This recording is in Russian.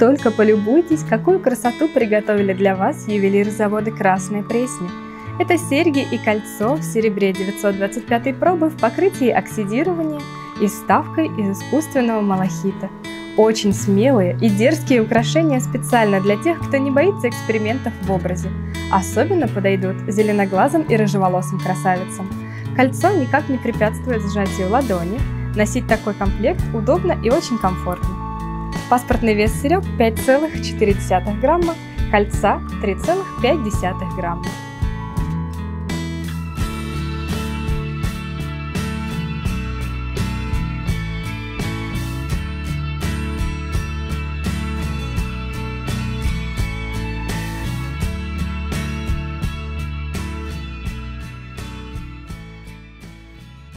только полюбуйтесь, какую красоту приготовили для вас ювелиры завода «Красная Пресня». Это серьги и кольцо в серебре 925 пробы в покрытии оксидирования и вставкой из искусственного малахита. Очень смелые и дерзкие украшения специально для тех, кто не боится экспериментов в образе. Особенно подойдут зеленоглазым и рыжеволосым красавицам. Кольцо никак не препятствует сжатию ладони. Носить такой комплект удобно и очень комфортно. Паспортный вес серег 5,4 грамма, кольца 3,5 грамма.